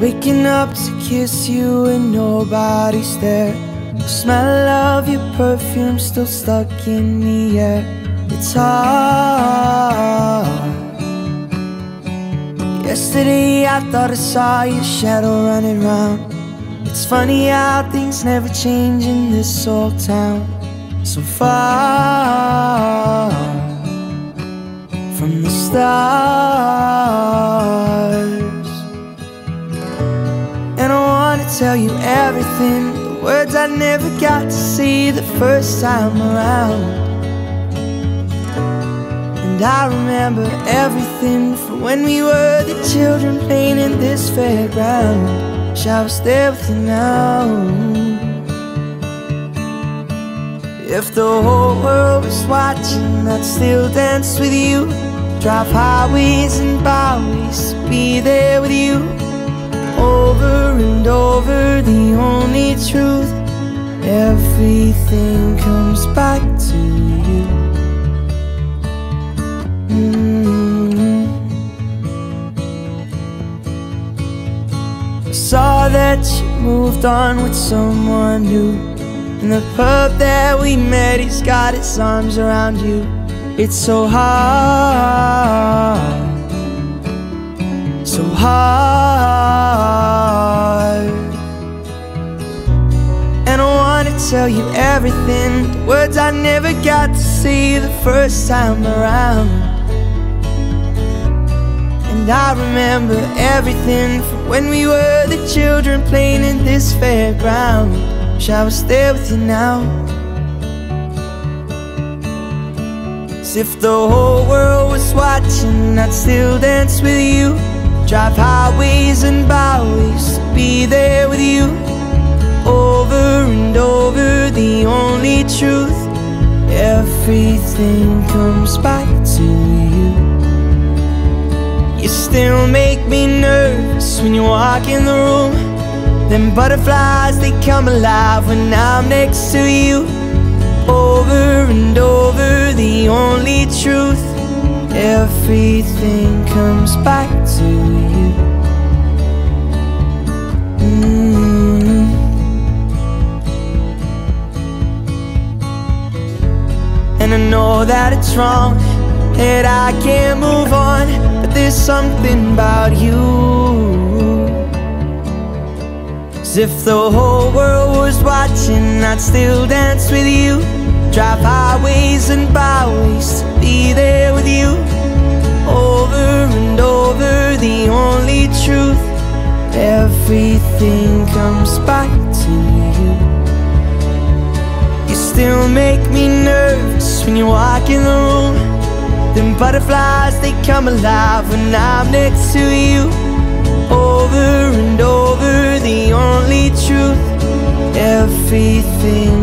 Waking up to kiss you and nobody's there. The smell of your perfume still stuck in the air. It's hard. Yesterday I thought I saw your shadow running round. It's funny how things never change in this old town. So far from the stars. Tell you everything, the words I never got to see the first time around. And I remember everything from when we were the children playing in this fairground. Wish I was there with you now. If the whole world was watching, I'd still dance with you. Drive highways and byways be there with you. Over and over, only truth. Everything comes back to you. Mm. I saw that you moved on with someone new. And the pub that we met, he's got his arms around you. It's so hard, so hard. Tell you everything, the words I never got to see the first time around. And I remember everything from when we were the children playing in this fairground. Wish I was there with you now. As if the whole world was watching, I'd still dance with you. Drive highways and byways Everything comes back to you. You still make me nervous when you walk in the room. Them butterflies, they come alive when I'm next to you. Over and over, the only truth. Everything comes back to you. Know that it's wrong, that I can't move on, but there's something about you. As if the whole world was watching, I'd still dance with you. Drive highways and byways to be there with you. Over and over, the only truth. Everything comes back to you. You still make me nervous when you walk in the room. Them butterflies, they come alive when I'm next to you. Over and over, the only truth. Everything